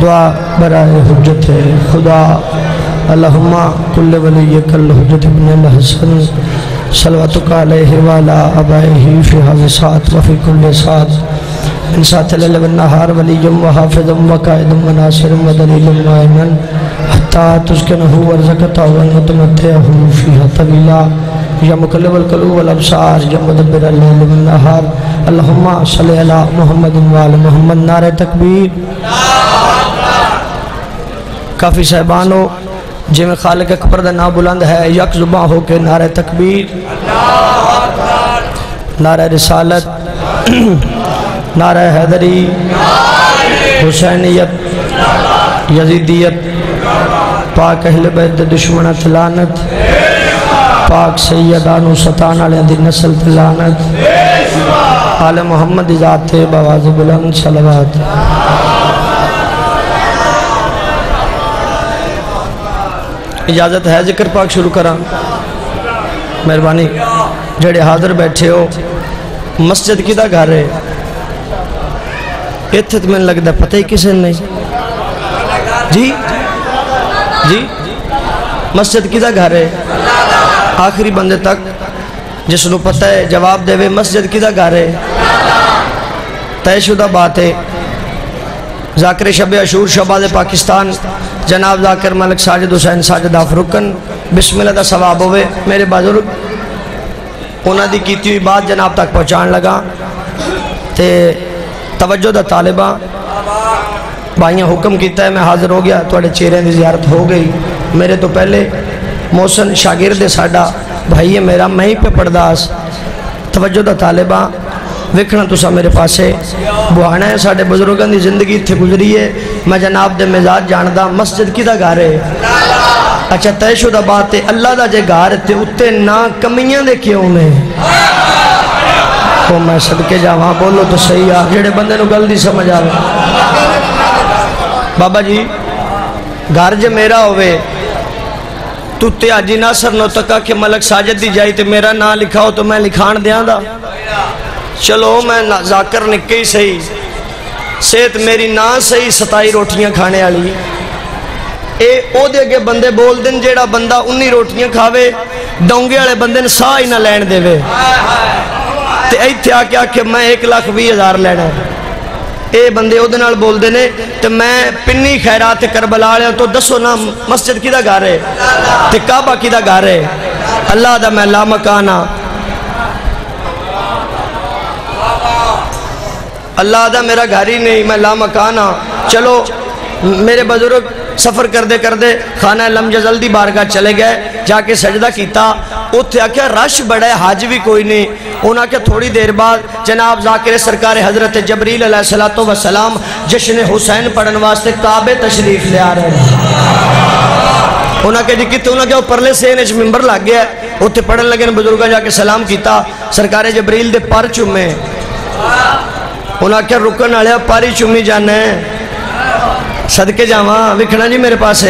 दुआ बराए हजत खुदा, अल्लाहुम्मा कुल्ल वली कल हजत बिन हसन सलवतुका वाला अबैहि फ़ी सात व फ़ी सात। इन सात लैल व नहार वलियम व हाफिज़म व काइदम व नासिरम व दलीलम व इमन हत्ता तुस्किनहु व रज़क़ता व मुतमत्तिअहु फीहा तवीला या मुकल्लिबल क़ुलूब वल अबसार, या मुदब्बिरल नहार। अल्लाहुम्मा सल्लि अला मुहम्मद व आल नारे तकबीर। काफ़ी साहबानो जिमें खालिक अकबर का ना बुलंद है, यक जुबा हो के नारे तकबीर, नारा रिसालत, नारा हैदरी, हुसैनियत, यजीदियत, पाक अहल बैत दुश्मन तलानत पाक सैयदानु सतान वाले दी नस्ल तलानत आल मोहम्मद जाते बवाज बुलंद सलवात। इजाज़त है ज़िक्र पाक शुरू करा। मेहरबानी। जेड़े हाजिर बैठे हो, मस्जिद कि घर है? इतने तो मैंने लगता पता ही किसी नहीं। जी? जी? मस्जिद कि घर है? आखिरी बंदे तक जिसनों पता है, जवाब देवे मस्जिद कि घर है? तयशुदा बात है। जाकिर शब अशूर शबाद पाकिस्तान, जनाब जाकिर मलिक साजिद हुसैन, साजिद आफरुकन बिस्मिल्लाह का सवाब होवे। मेरे बुज़ुर्ग उन्होंने की हुई बात जनाब तक पहुँचाने लगा तो तवज्जो का तालिबा, भाइयों हुक्म किया मैं हाजिर हो गया थोड़े चेहरे की जियारत हो गई। मेरे तो पहले मोहसन शागिर्द साडा भाई है मेरा, मैं ही पे पढ़दास तवज्जो का तालिबा वेखना तुसा मेरे पासे। बुआना है, साढ़े बुज़ुर्गों की ज़िंदगी इतने गुजरी है। मैं जनाब दे मिजाज जानदा, मस्जिद कि घर है? अच्छा तयशुदा बात है अल्लाह का जे घर ते उत्ते ना कमियाँ दे क्यों ने? तो मैं सदके जावा, बोलो तो सही आ, जेड़े बंदे गल दी समझ आवे। बाबा जी, घर जे मेरा होवे तू त्याजी नो तका के मलक साजिद दी जाई ते मेरा ना लिखाओ तो मैं लिखाण दियांदा चलो, मैं जाकर निके ही सही। सेहत मेरी ना सही, सताई रोटियाँ खाने वाली ओदे अगे बंदे बोल देन बंदा उन्नी रोटियाँ खावे, डोंगे वाले बंदे ने साह ही ना लैन देवे। ते इत्थे आके आके मैं एक लाख भी हज़ार लैना ए बंदे ओदे बोलते ने तो मैं पिन्नी खैरात करबला तो दसो ना, मस्जिद किदा घर है? तो काबा किदा घर है? अल्लाह दा मैं ला मकान हाँ अल्लाह दा मेरा घर ही नहीं, मैं ला मकान हाँ। चलो, मेरे बुज़ुर्ग सफ़र करते करते खाना लमजा जल्दी बारगाह चले गए, जाके सजदा किया उत्थे आख्या रश बड़ा है, हज भी कोई नहीं। उन्हें आख्या थोड़ी देर बाद जनाब जाकिर सरकार हज़रत जबरील सलातो वसलाम जश्न हुसैन पढ़न वास्ते काबे तशरीफ़ लिया रहे उन्हें जी कितने उन्हें कहा परले सेन च मिंबर लग गया उत्थे पढ़न लगे बुज़ुर्ग जाके सलाम किया सरकार जबरील के पर चुमे उन्हें आख्या, रुकन वाले पर चुमी जाना है। सदके जावा विखना जी मेरे पास।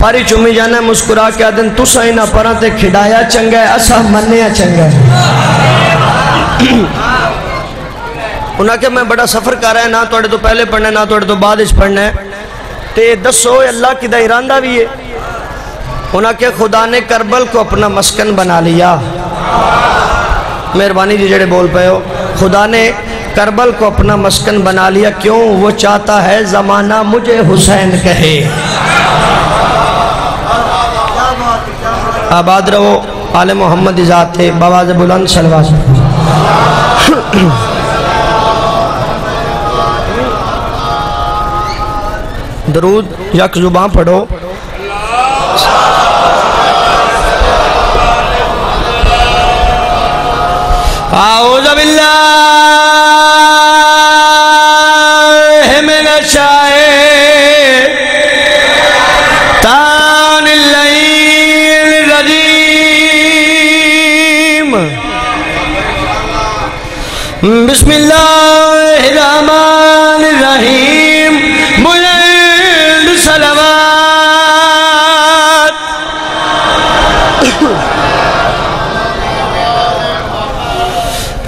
पारी चुमी जाना मुस्कुरा के आदन तुसा ही ना पर खिडाया चंगा है, असा मनिया चंगा उन्हें क्या मैं बड़ा सफ़र कर रहा है, ना थोड़े तो पहले पढ़ना, ना थोड़े तो बाद पढ़ना है। ते दसो अल्लाह कि इरादा भी है? उन्हें क्या खुदा ने करबल को अपना मस्कन बना लिया। मेहरबानी जी जेड़े बोल पे हो। खुदा ने करबल को अपना मस्कन बना लिया, क्यों? वो चाहता है जमाना मुझे हुसैन कहे। आबाद रहो, आल मोहम्मद इजात थे बवाज बुलंद सलवास दरूद, यक ज़ुबान पढ़ो। आओ जबिल्ला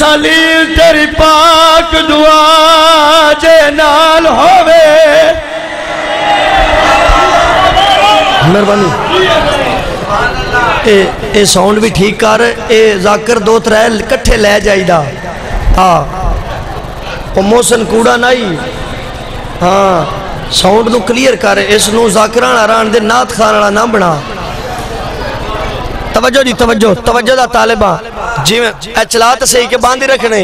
सलील तेरी पाक दुआ जे नाल होवे मेहरबानी ये साउंड भी ठीक कर ए जाकर दो त्रै कट्ठे लै जाइदा हाँ प्रमोशन कूड़ा नहीं हाँ साउंड को क्लीयर कर इस जाकर रान दे नाथ खान वाला ना बना तवज्जो जी तवज्जो तवज्जो दा तालिबा जिमें चला तो सही के बंद रखने।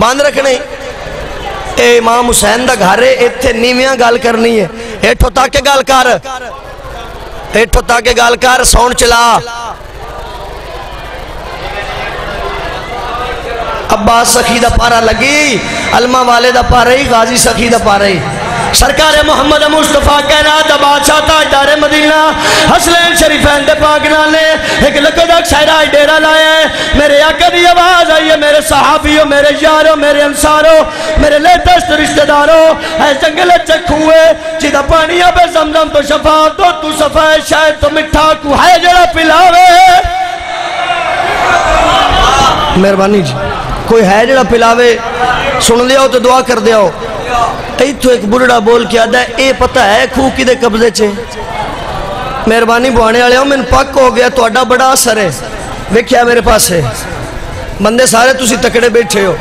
बंद रखने। ए, इमाम हुसैन का घर है इतने नीवियाँ गल करनी है। हेठो तक गल कर। हेठो तक गल कर, सौन चला। अब्बास सखी का पारा लगी, अलमा वाले का पारा ही, गाजी सखी का पारा ही। सरकार मोहम्मद मुस्तफ़ा कहना, दा बादशाह ताजदार मदीना। हसनैन शरीफैन दे पाक नाल, एक लकदक शहरा डेरा लाया है। मेरे आका दी आवाज़ आई है, मेरे सहाबियों मेरे यारों, मेरे अंसारों, मेरे लेटेस्ट रिश्तेदारों। है जंगल चखू है, जिदा पानी पे जमजम तो शफा तो तू सफ़ा है, शायद तो मिठा कु है, जड़ा पिलावे। मेहरबानी जी। कोई है जरा पिलावे? सुन लिया तो दुआ कर दिया इतों एक बुढ़ा बोल के आता है ये पता है खूह कि कब्जे च? मेहरबानी बुआने वाले हो मैं पक् हो गया थोड़ा बड़ा असर है। वेख्या मेरे पास। बंदे सारे तुम तकड़े बैठे हो।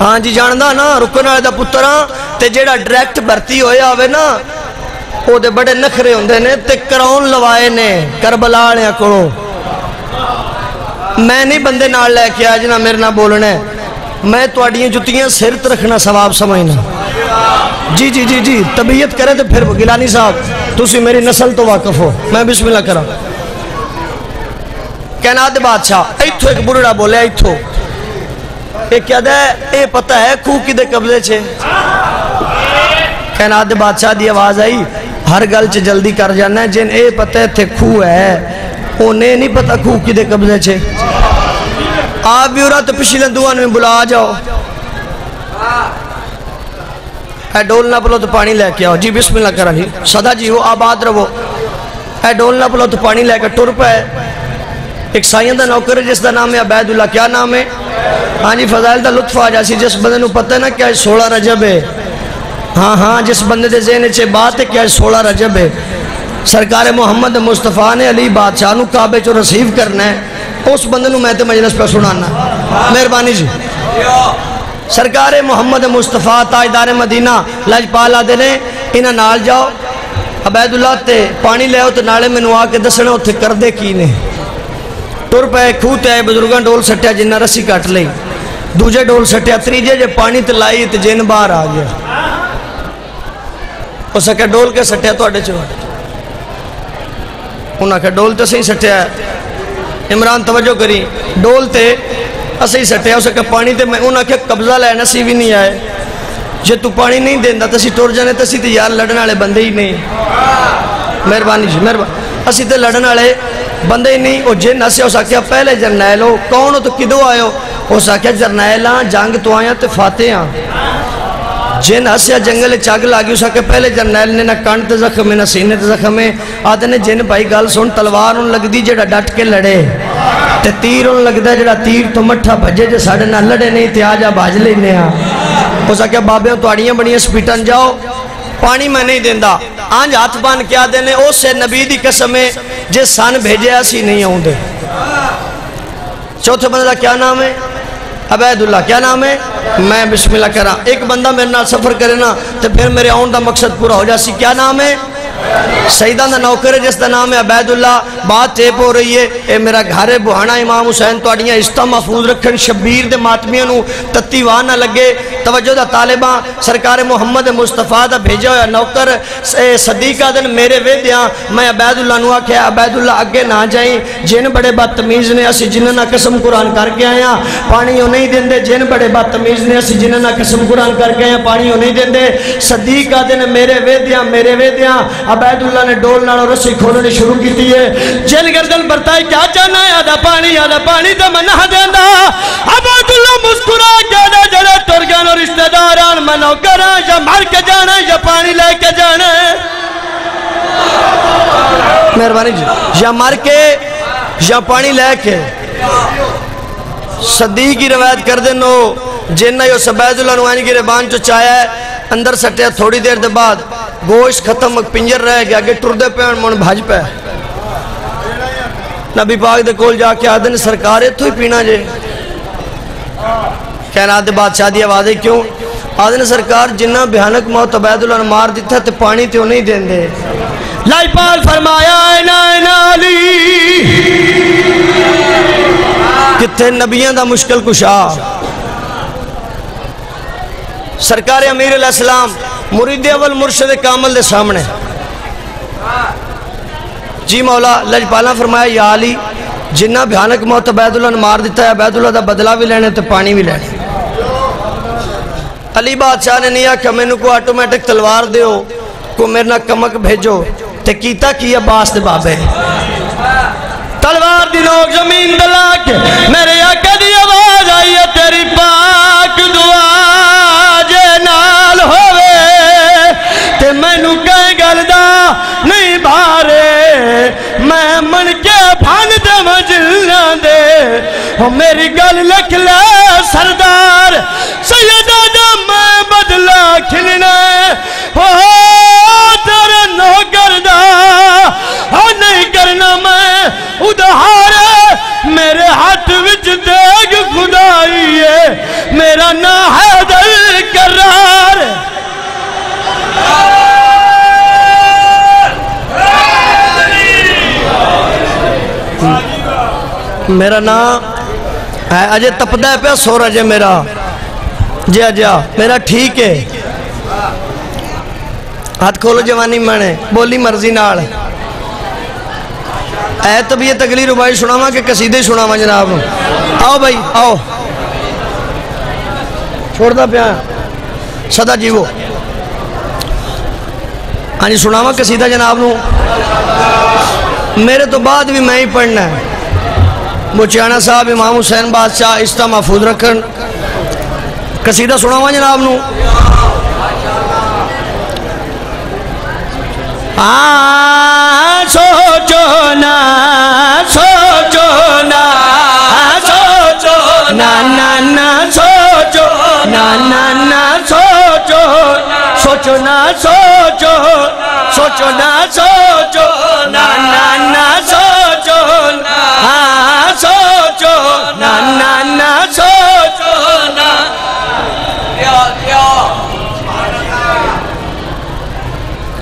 हाँ जी जानता ना, रुकने वाले का पुत्र हाँ तो जोड़ा डायरैक्ट भर्ती होया हो ना वो बड़े नखरे होंगे ने तो कराउन लवाए ने, करबला को मैं नहीं बंदे लैके आया जिन्हें मेरे न बोलना है। मैं थोड़िया जुत्तियाँ सिरत रखना स्वाब समझना। जी जी जी जी, तबीयत करे तो फिर गिलानी साहब तुम मेरी नस्ल तो वाकफ हो। मैं बिस्मिल्लाह करा। कहना दे बादशाह इथों एक बुढ़ा बोलिया इथों ये कहता है? ये पता है, खूह कि कबले च कहना दे बादशाह की आवाज़ आई, हर गल च जल्दी कर जाना जिन ये पता इतने खूह है। उन्हें नहीं पता खूह कि कब्जे च आप भी उरा तो पिछले दुआ में बुला जाओ। है, डोल ना पलो तो पानी लेके आओ। जी, बिस्मिल्लाह करा जी सदा जी हो आबाद रवो है, डोल ना पलो तो पानी लेकर टुर पाए एक साइया का नौकर है, जिसका नाम है अबैदुल्ला क्या नाम है? हाँ जी, फजाइल का लुत्फ आ जासी। जिस बंदे पता है ना क्या सोलह रजब है। हाँ हाँ जिस बंदे के जेन च बात है क्या सोलह रजब है। सरकार मुहम्मद मुस्तफ़ा ने अली बादशाह काबे चो रिसीव करना है। उस बंद मैं तो मजलस पे सुनाना। मेहरबानी जी। सरकार मुहम्मद मुस्तफ़ा ताजदार मदीना लजपाल आते ने, इन्हें नाल जाओ। अबैदुल्ला ते पानी लियाओ तो नाले मैनू आके दसना उत्थे करते की ने। तुर पे खूह ते आए बजुर्गों डोल सट्टिया जिन्ना रस्सी कट ली दूजे डोल सट्टिया त्रीजे जे पानी ते लाई तो जिन बाहर आ गया। उस आख्या डोल के सट्टिया थोड़े चो उन्हें आख्या डोल तो सही सट्टिया इमरान तवज्जो करी, डोल ते असं सट्टिया उस आख्या पानी तो मैं उन्हें आख्या कब्जा लैन असी भी नहीं आए। जे तू पानी नहीं देंदा तो असी तुर जाने तो असी तो यार लड़न वाले बंदे ही नहीं मेहरबानी जी, मेहरबानी। असी तो लड़न वाले बंदे ही नहीं और जिन अस उस आख्या पहले जरनैल हो, कौन हो तो किदों आयो? उस आख्या जरनैल हाँ जंग तो आया तो फाते हाँ जिन हसिया जंगल चग ला गई उस आखे पहले जरनैल ने ना कण ते जख्म है ना सीने ते जख्म है आदि ने जिन भाई गल सुन, तलवार उन लगती जेड़ा डट के लड़े। ते तीर उन लगता जेड़ा तीर तो मट्ठा भजे जे साढ़े नाल लड़े नहीं, ते आ जा बाज लेने उस आख्या बाबे तुआड़ियाँ बड़ियाँ स्पीटन जाओ, पानी मैं नहीं देंदा। अंज हथ बन के आते ने उस नबी की कसम है जे सन भेजे असी नहीं आते चौथे बंदे का क्या नाम है? अबैदुल्ला, क्या नाम है? मैं बिस्मिल्लाह करा। एक बंदा मेरे नाल सफ़र करे ना तो फिर मेरे आने का मकसद पूरा हो जासी क्या नाम है? सईदा का नौकर है जिसका नाम है अबैदुल्ला बात चेप हो रही है ये मेरा घर है, बुहाना इमाम हुसैन थोड़िया इश्ता महफूज रखन शबीर के मातमिया तत्ती वाह ना लगे तवज्जो का तालिबा सरकार मुहम्मद मुस्तफ़ा का भेजा हुआ नौकर। सदीका दिन मेरे वेद्या, मैं अबैदुल्ला आख्या अबैदुल्ला अगे ना जाई। जिन बड़े बदतमीज ने असं जिन्होंने कसम कुरान करके आए हैं पानी वो नहीं देंगे जिन बड़े बदतमीज ने असं जिन्होंने कसम कुरान करके आए पानी वो नहीं देंगे सदीका दिन मेरे वेद्या मेरे वेद्या अबैदुल्ला ने डोल नालों रस्सी खोलनी शुरू की है। जिन गर्दन बरताई, क्या चाहना आधा पानी आधा पानी तो मैं नहा देंदा। अबैदुल्ला मुस्कुरा के दे जड़े तुर गए रिश्तेदार आन, मैं नौकर या मर के जाना, या पानी लेके जाना। मेहरबानी जी। या मर के, या पानी लेके। सदी की रवायत कर देनो जिन्ना यो सबैदुल्ला नुआनी की रेबान चो चाया अंदर सटिया थोड़ी देर के बाद गोश्त खत्म, पिंजर रह गया अगे टुरदे पे मुन भज पे। नबी पाक दे कोल जाके आदे ने, सरकार इतों ही पीना जे। कहना आदे बादशाह की आवाज़ है, क्यों? आदे ने, सरकार जिन्ना भयानक मौत अबैदुल्ला ने मार दिता तो पानी तो नहीं देंदे। लाईपाल फरमाया ना नाली कितने नबिया का मुश्किल कुशा। सरकार अमीर इस्लाम मुरीद अवल मुर्शद कामल के सामने। जी मौला, लजपाला फरमाया, या अली, जिन्ना भयानक मौत अबैदुल्ला ने मार दिता है अबैदुल्ला का बदला भी लेने तो पानी भी लेने। अली बादशाह ने नहीं आख्या, मैनू को ऑटोमैटिक तलवार दो को मेरे ना कमक भेजो, ते कीता की अब्बास दे बाबे? तलवार दी ज़मीन दला के मेरे आका दी आवाज़ आई है, तेरी पाक मैं मन के भान दे मजिलना दे। मेरी गल लिख ले मेरा नाम है, अजय तपदा है पे सूरज है मेरा। जी अजा मेरा ठीक है। हाथ खोलो जवानी मने, बोली मर्ज़ी नाल। ऐ तबीयत अगली रुबाई सुनावा कि कसीदे सुनावा जनाब? आओ भाई, आओ। छोड़दा पिया, सदा जीवो। हाँ जी, सुनावा कसीदा जनाब नू। मेरे तो बाद भी मैं ही पढ़ना है। मुचियाना साहब, इमाम हुसैन बादशाह इस्ता महफूज रखन कसीदा सुनावा जनाब नू? सोचो ना सोचो ना सोचो ना ना ना, सोचो ना ना ना, सोचो सोचो ना, सोचो सोचो ना सोचो ना ना ना ना ना ना ना।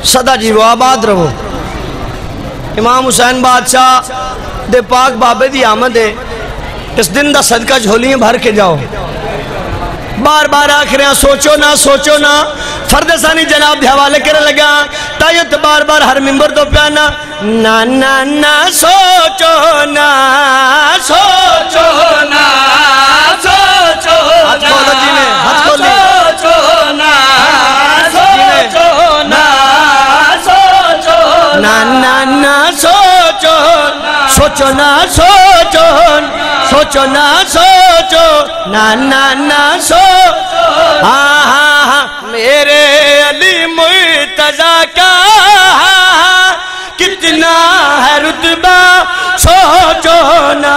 सदा जीवो आबाद रहो। इमाम हुसैन बादशाह दे पाक बाबे की आमद है। इस दिन का सदका झोलियाँ भर के जाओ। बार बार आख रहे हैं सोचो ना सोचो ना। फर्द सानी जनाब के हवाले कर लगा तायो तो बार बार हर मिंबर तो प्याना। ना ना ना सोचो ना सोचो ना सोचो हाथ खोलो जी ने हाथ खोलो। सोचो ना सोचो ना सोचो ना ना ना सोचो सोचो ना सोचो सोचो ना सोचो ना ना ना सो। हाँ हाँ हाँ। मेरे अली मुर्तजा का कितना है रुतबा? सोचो ना।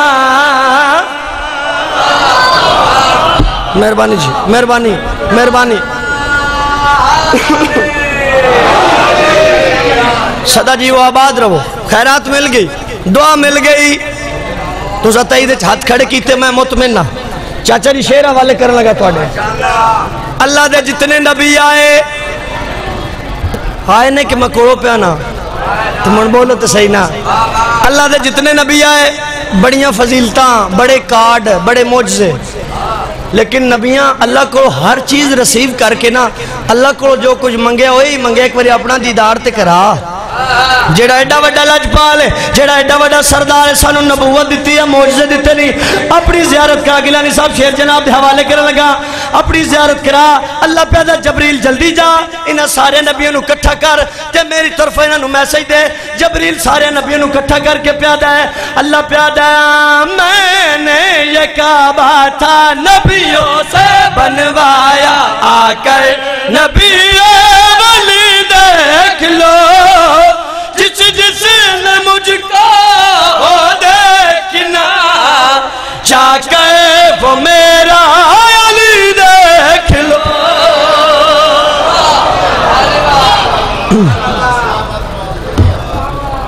मेहरबानी जी, मेहरबानी मेहरबानी। सदा जीव आबाद रहो। खैरात मिल गई, दुआ मिल गई। तो सताई दे हाथ खड़े कीते, मैं मुतमिन हाँ चाचा जी, शेर हवाले कर लगा थोड़े अल्लाह दे जितने नबी आए आए ने कि मैं कोड़ो पिया ना। तो मन बोलो तो सही ना। अल्लाह दे जितने नबी आए, बड़िया फजीलत, बड़े कार्ड, बड़े मोजे लेकिन नबियाँ अल्लाह को हर चीज़ रिसीव करके ना, अल्लाह को जो कुछ मंगया वही मंगया एक बार अपना दीदार ते करा। ਜਿਹੜਾ ਐਡਾ ਵੱਡਾ ਲਜਪਾਲ ਹੈ ਜਿਹੜਾ ਐਡਾ ਵੱਡਾ ਸਰਦਾਰ ਹੈ ਸਾਨੂੰ ਨਬੂਵਤ ਦਿੱਤੀ ਹੈ ਮੌਜਜ਼ੇ ਦਿੱਤੇ ਨਹੀਂ ਆਪਣੀ ਜ਼ਿਆਰਤ ਕਰਾ ਗਿਲਾਨੀ ਸਾਹਿਬ ਸ਼ੇਰ ਜਨਾਬ ਦੇ ਹਵਾਲੇ ਕਰਨ ਲੱਗਾ ਆਪਣੀ ਜ਼ਿਆਰਤ ਕਰਾ ਅੱਲਾਹ ਪੈਦਾ ਜਬਰੀਲ ਜਲਦੀ ਜਾ ਇਹਨਾਂ ਸਾਰੇ ਨਬੀਆਂ ਨੂੰ ਇਕੱਠਾ ਕਰ ਤੇ ਮੇਰੀ ਤਰਫੋਂ ਇਹਨਾਂ ਨੂੰ ਮੈਸੇਜ ਦੇ ਜਬਰੀਲ ਸਾਰੇ ਨਬੀਆਂ ਨੂੰ ਇਕੱਠਾ ਕਰਕੇ ਪਿਆਦਾ ਹੈ अल्लाह प्यादा मैंने ये काबा था नबियों से बनवाया आकर नबी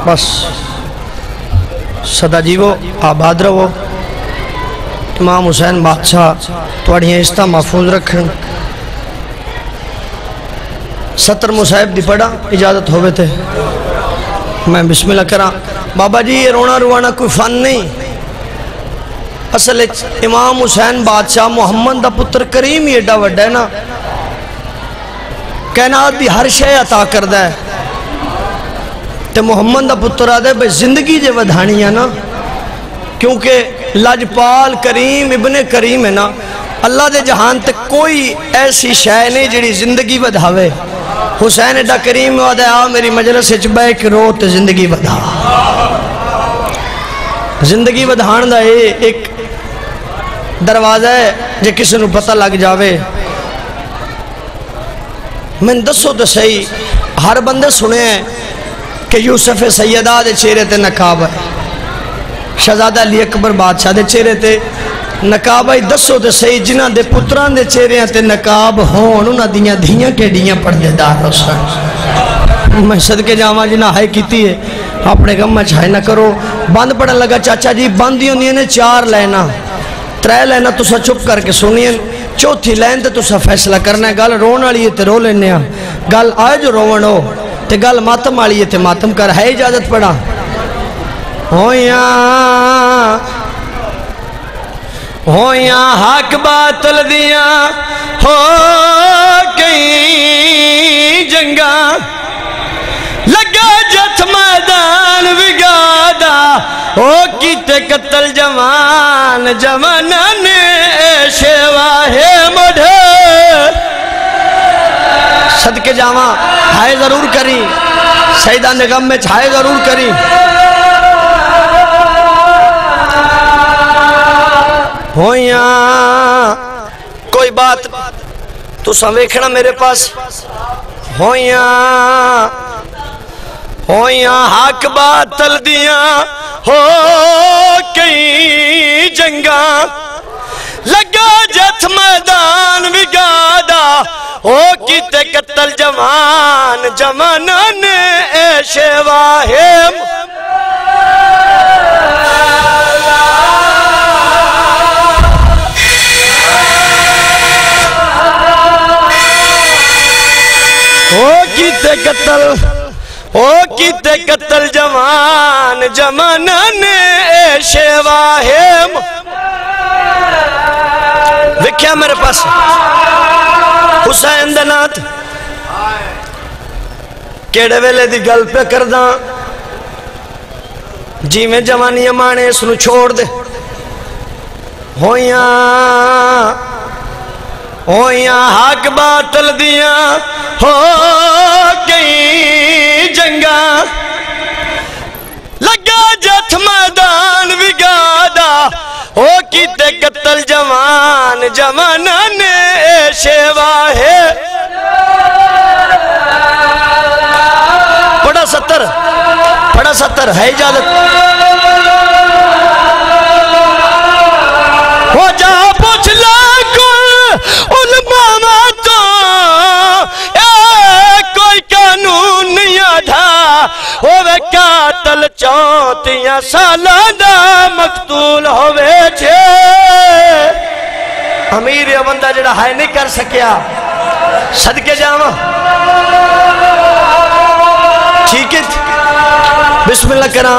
बस। सदा जीवो, आबाद रहो। इमाम हुसैन बादशाह थोड़ियाँ इज़्ज़त महफूज रखन। सत्तर मुसाहिब दी पढ़ा, इजाज़त होवे थे मैं बिस्मिल्लाह करा। बाबा जी, ये रोना रुवाना कोई फन नहीं। असल इमाम हुसैन बादशाह मुहम्मद का पुत्र करीम ही एडा वड्डा है ना। कैनात की हर शय अता करता है। तो मुहम्मद का पुत्र आदे भाई ज़िंदगी जो वधानी है ना, क्योंकि लजपाल करीम इबन करीम है ना, अल्लाह के जहान तक कोई ऐसी शह नहीं जी ज़िंदगी वधावे। हुसैन एडा करीम आदा आ, मेरी मजलस बह के रो तो ज़िंदगी वधा। ज़िंदगी वधाण का ये एक दरवाज़ा है, जो किसी को पता लग जाए मैं दसो तो सही, हर बंदे सुने कि यूसुफ सैयदा के चेहरे ते नकाब है। शहजादा अली अकबर बादशाह के चेहरे ते नकाब है। दसो तो सही, जिन्हों के पुत्रां के चेहरे ते नकाब होन, उन्हों दियाँ धियाँ केडियाँ पर्देदार सन मैं सदके जावा, जिन्हें हाई की है, अपने कम हाई ना करो। बंद पड़न लगा, चाचा जी, बंद ही होंगे ने, चार लाइना त्रै लाइना तुसा चुप करके सुनिए चौथी लाइन तो तुसा फैसला करना गल रोन वाली है तो रो लेने गल आए जो रोवन हो। ते गल मातम वाली ते मातम कर, है इजाज़त पड़ा होया होया हक बातल दिया, हो कई जंगा। लगा जथ मैदान विगादा, ओ कीते कत्ल जवान, जवाना ने शेवा है मोढ़े। सदके जावा, हाय ज़रूर करी। सईदा निगम में छाए ज़रूर करी। होया कोई बात, तुसा वेखना मेरे पास? होया होया हक बातल दिया, हो कई जंगा। लगा जथ मैदान जमाना ने ऐशे वाहिम ओ किते कत्ल ओ किते कत्ल जवान, जमाना ने ऐशे वाहिम देखिया मेरे पास, हुसैन दनाथ केड़े वेले दी गल पे करदा जिमें जवानी माने इस छोड़ दे। होया हक बातल दिया हो गई जंगा। लगा जथ मैदान विगादा, हो किते कत्ल जवान, जवाना ने शेवा है। सत्तर, पढ़ा सत्तर, है इजाज़त। हो जा, पूछ ला चौथिया सालां मकतूल होवे छे। अमीर बंदा जड़ा है नहीं कर सकिया, सदके जावा। ठीक है। बिस्मिल्लाह करा,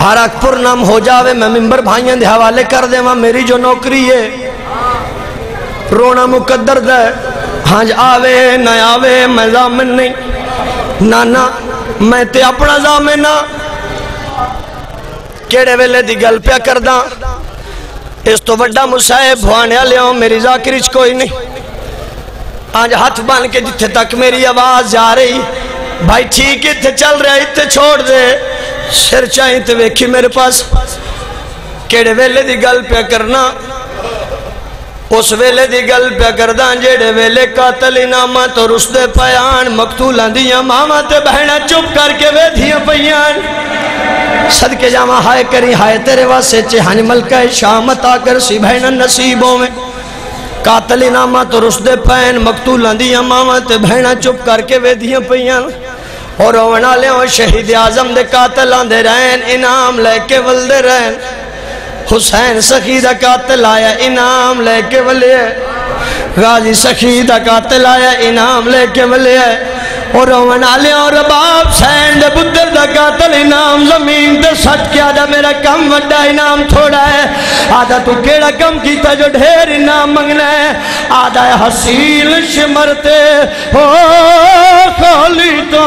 हरकपुर नाम हो जावे, मैं मिम्बर भाइयों के हवाले कर देवा, मेरी जो नौकरी है, रोना मुकद्दर द हाँ। आवे, न आवे, मैं जामिन नहीं। नाना, मैं ते अपना जामिना केड़े वेले दी गल प्या करदा। इस तो बड़ा मुसाहिब भवाने लिया मेरी जाकिर कोई नहीं। आज हाथ बन के जिथे तक मेरी आवाज़ जा रही भाई ठीक इतने चल रहा इतने छोड़ दे। सिर चाहे तो वेखी मेरे पास। केड़े वेले दी गल पे करना, उस वेले दी गल पे करदा जेड़े वेले कातल इनामा तो रुसदे पयान मकतूलां दियाँ मावा ते बहना चुप करके वेधियाँ पयान सदके जावा, हाय करी, हाय तेरे वासे चे, हंज मलका शामत आकर सी बहना नसीबों में कातल इनामा तो रुसदे पैन मकतूलां दियाँ मावा ते बहना चुप करके वेधियाँ पयां और रोवन शहीद आज़म दे कातल आते रहन इनाम लेके वलदे रहन हुसैन सखी का कातल आया, इनाम लेके बलिए गाजी सखी का कातल आया, इनाम लेके वले और रोवन आले और बाप सैन दे पुत्र दा कातिल इनाम, ज़मीन ते सट के आदा मेरा कम वड्डा इनाम थोड़ा है। आदा तू केड़ा कम कीता जो ढेर इनाम मंगना है? आदा है हसील शिमरते हो खोली तो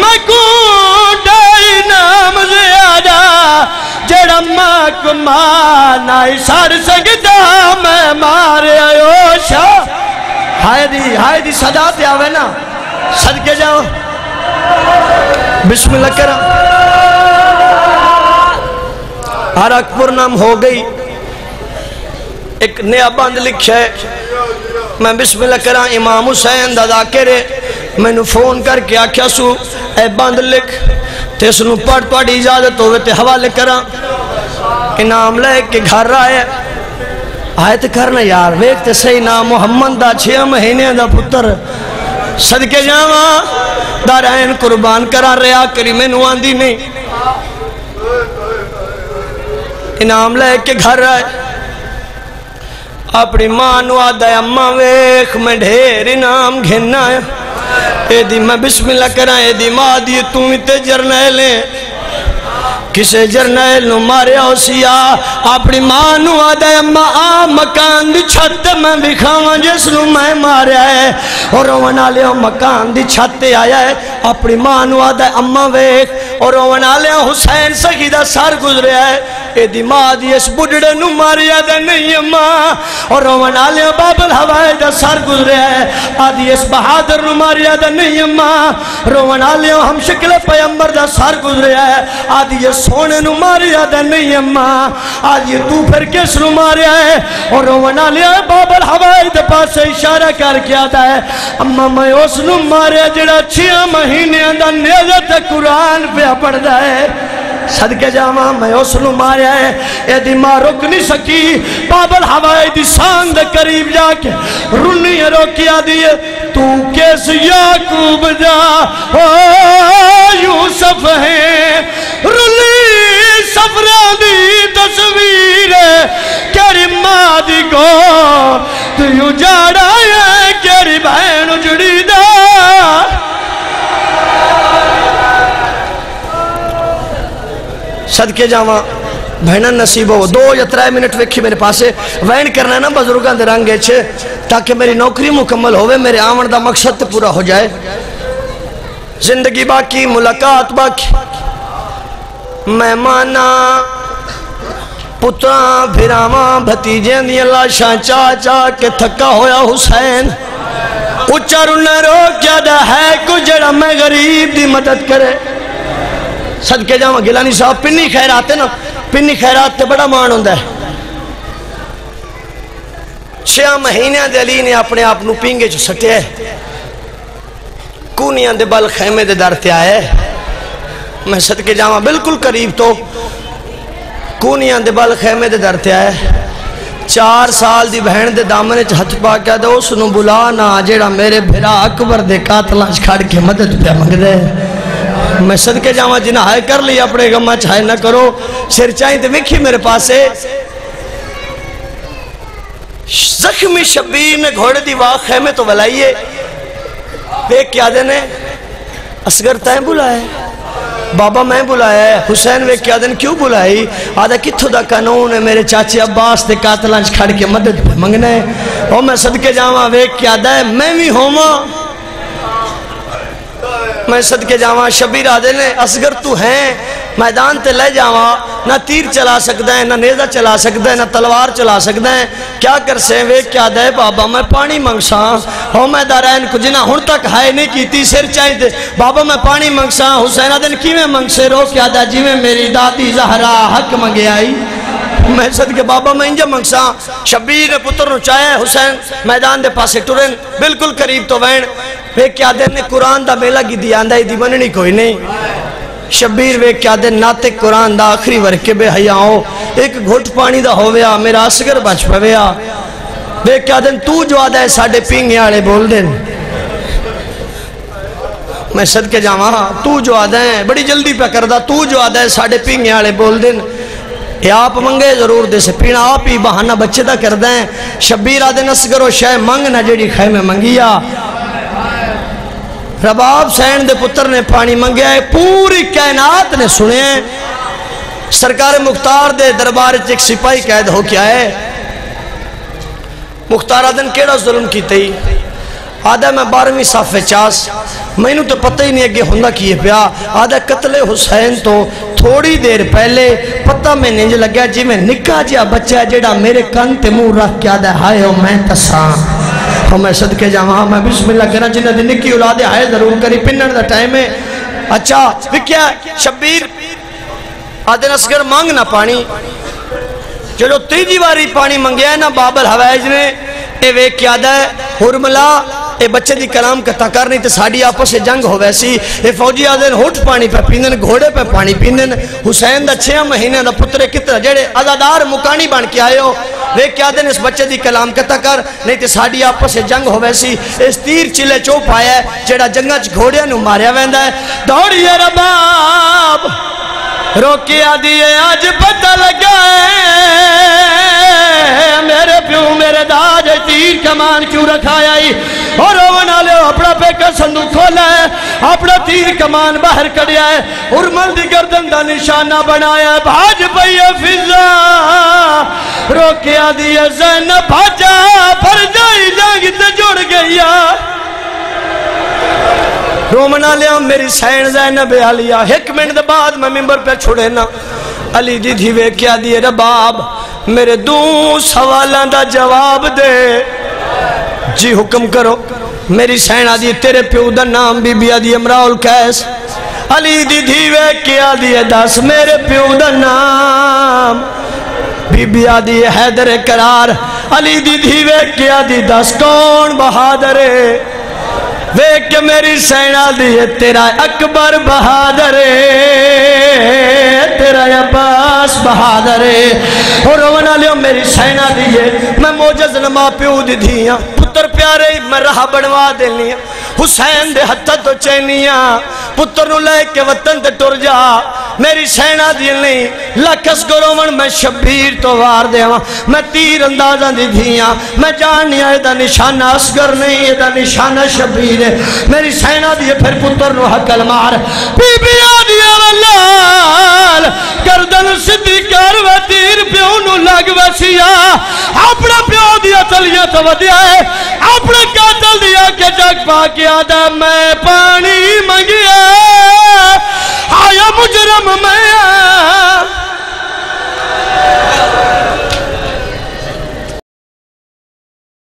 मैं कूड़ा इनाम ज़्यादा जेड़ा माँ को मानाई सर सकदा मैं मारे आयो। शाह हाय दी हाय दी सदा ते आवे ना। सदके जाओ। बिस्मिल्लाह करा। हर अकबर नाम हो गई। एक नया बंद लिखा है। मैं बिस्मिल्लाह करा, इमाम हुसैन दा जाकिर मैनू फ़ोन करके आख्या, सू ए बंद लिख। ते इसनू पढ़ पढ़, इजाज़त ते हवाले करा। इनाम लेके घर आए। तो करना यार, वेख ते सही नाम मोहम्मद दा छह महीने दा पुत्र। सदके जावा, दारायण कुर्बान करा रहा, करी मैनू आंदी नहीं। इनाम लेके घर आए। अपनी माँ आदा अम्मा वेख, मैं ढेर इनाम घेना एदी मैं बिस्मिल्लाह करा एदी माँ दी तू ते जरनैल है किसे जरनैल मारिया अपनी माँ आदा अम्मा आ मकान दी छत मैं विखावा जिस नु मैं मारिया है। और रोवन आले मकान दी छत आया है। अपनी माँ आदा अम्मा, वेख। और रोवन आले हुसैन सखी सर गुजरिया है। एदी माँ इस दा नहीं अम्मा और रोवन आले बाबल हवाए दा सर गुजरिया है। आदि इस बहादुर मारिया दा नहीं अम्मा रोवन आले हम शिकले पैगंबर दा सर गुजरिया है। आदि ये सोने मारिया नहीं अम्मा। आज तू फिर किस मारिया है? और रोवना लिया बाबल हवाई के पास इशारा करके आता है। अम्मा, मैं उस मारिया जेड़ा 6 महीने का नेज़त कुरान पे पढ़ता है। सदके जावा मैं उस मारिया है यदि माँ रुक नहीं सकी। बाबल हवाए दी शान दे करीब जाके रुनी रोकिया दिए। तू किस याकूब जा? ओ यूसुफ है। रुली सफरा दी तस्वीर केरी माँ दी गो तू उजाड़ा है, केरी बहन सदके जावा। भैन नसीब हो दो या त्रै मिनट वेखी मेरे पास। वहन करना ना बजुर्गों के रंग ताकि मेरी नौकरी मुकम्मल होवे, मेरे आवन का मकसद पूरा हो जाए। ज़िंदगी बाकी, मुलाकात बाकी। मेहमाना, पुत्रा फिरावा भतीजे दियाँ लाशा चा चा के थका होया हुसैन। उच्चा रुना रो क्या है कुछ जड़ा मैं गरीब की मदद करे। सदके जावा, गिलानी साहब, पिन्नी खैरात है ना? पिन्नी खैरात ते बड़ा मान होंगे छह महीने दे अली ने अपने आप को पींगे च कूनिया दे बल खेमे दे दर ते आया मैं सदके जावा बिल्कुल करीब तो कूनिया के बल खेमे दे दर ते आया चार साल दी बहन दे दामने च हथ पा के उस बुला ना जेड़ा मेरे भिरा अकबर के कातलों खड़ के मदद पे मंगदा है। मैं सदके जावा जिन्हें हाय कर ली, अपने गमा छाए ना करो। सिर चाई तो वेखी मेरे पास। जख्मी शबीर ने घोड़े की वाह, खेमे तो बुलाइए। देख क्या देने असगर तय बुलाया बाबा मैं बुलाया हुसैन वे क्या दिन क्यों बुलाई। आदा कितों का कानून है। मेरे चाचे अब्बास के कातलों खड़ के मदद मंगना। है और मैं सदके जावा वे क्या मैं भी होवा। मैं सदके जावा शबीर आदे ने, असगर तू है, मैदान ते ले जावा, ना तीर चला सकता है, ना नेजा चला सकता है, ना तलवार चला सकता है। क्या कर से वे क्या दे बाबा, मैं पानी मंगसा। हो मैं दारैन कुछ ना हूँ तक हाय नहीं की सिर चाहिए बाबा, मैं पानी मंगसा, हुसैन दिन किमें मंगसे? रो क्या दा जिमें मेरी दादी जहरा हक मंगे आई। मैं सदके बाबा मैं इंज मंगसा। शबीर ने पुत्र चाहे हुसैन मैदान के पासे टुरन बिल्कुल करीब तो वैन वे क्या दिन ने कुरान का मेला की दी आंदा दी मननी कोई नहीं। शबीर वे क्या दिन नाते कुरान का आखिरी वर्के बे हयाओ एक घुट पानी का होवया, मेरा असगर बच पवया। वे क्या दिन तू जो आदा है साडे पींगे वाले बोल दे मैं सदके जावा, तू जो आदा है, बड़ी जल्दी पे करदा, तू जो आदा है साडे पींगे वाले बोल दे आप मंगे ज़रूर दे पीना आप ही बहाना बच्चे का करदा है। शबीर आदे नसगरो शह मंग ना जेड़ी खै में मंगिया रबाब सैन के पुत्र ने पानी मंगया है, पूरी कैनात ने सुने सरकार मुख्तार दे दरबार एक सिपाही कैद हो के आए मुख्तार आदन केड़ा जुल्म की आदा मैं बारहवीं साफे चास। मैनू तो पता ही नहीं अगे होंगे की पिया। आदा कतले हुसैन तो थोड़ी देर पहले पता मैं इंज लग्या जिमें निका जहा बच्चा जेड़ा मेरे कन ते मुँह रख के आदा हाय मैं तसा तो मैं सदके जावा मैं बिस्मिल्लाह करा, जिन्हें दिन की औलाद आए ज़रूर करी, पिन्नण का टाइम है। अच्छा विख्या शब्बीर आदे असगर मांग ना पानी। जो तीजी बारी पानी मंगया ना बाबल हवैज ने ये वेख के आदा हुरमला ये बच्चे की कलाम कथा कर नहीं तो साड़ी आपस जंग हो वैसी ये फौजी आदे होठ पानी पे पींदन घोड़े पे पानी पींदन हुसैन का छह महीने का पुत्र कितना जेड़े अदादार मुकानी बन के आए हो वे क्या दिन इस बच्चे की कलाम कथा कर नहीं तो साड़ी आपस जंग हो वैसी इस तीर चिले चो पाया जेड़ा जंगा च घोड़िया मारिया वह दौड़िए रबाब रोकिया दिए अज पता लगा कमान क्यों रखाया और रोवन वाले अपना पेका संदूक खोला है, अपना तीर कमान बाहर कड़िया है, उर्मल की गर्दन का निशाना बनाया भाज पई फिजा। रोकिया दिया जैन भाजा पर जाई जंग ते जुड़ गई रोमना लिया मेरी सैन जैन ब्यालिया एक मिनट बाद मैं मिम्बर पे छुड़े ना। अली दी थी वे क्या दिए रबाब, मेरे दू सवाल का जवाब दे। जी हुक्म करो, मेरी सैना दी, तेरे प्यो का नाम बीबी आदि अमराउल कैस, अली दी धी वे क्या दिए दस, मेरे प्यो का नाम बीबी आदि हैदर करार, अली दी धी वे क्या दी दस, कौन बहादुर वेख के मेरी सेना दी तेरा अकबर बहादुर तेरा अब्बास बहादुर और मेरी सेना दी है। मैं मोजज नमा प्यो दी हाँ पुत्र प्यारे, मैं राह बनवा देनी हुसैन दे हथ तो चैनिया पुत्र लेके वतन ते टुर जा। मेरी सेना दी नहीं लखस गोरोवन मैं शबीर तो वार देवा। मैं तीर अंदाज़ा दी धिया मैं जान एदा निशाना असगर नहीं, एदा निशाना शबीर है। मेरी सेना दी फिर पुत्र हकल मार। बीबिया दी लाल, गर्दन सीधी कर वे तीर, प्यो लग वसिया। अपने प्यो दी तलियाँ तो वधिया है ਆਪਣੇ ਕਾਤਲ ਦੀ ਅੱਖ ਜਗ ਪਾ ਕੇ ਆਦਾ ਮੈਂ ਪਾਣੀ ਮੰਗਿਆ ਆਇਆ ਮੁਜਰਮ ਮੈਂ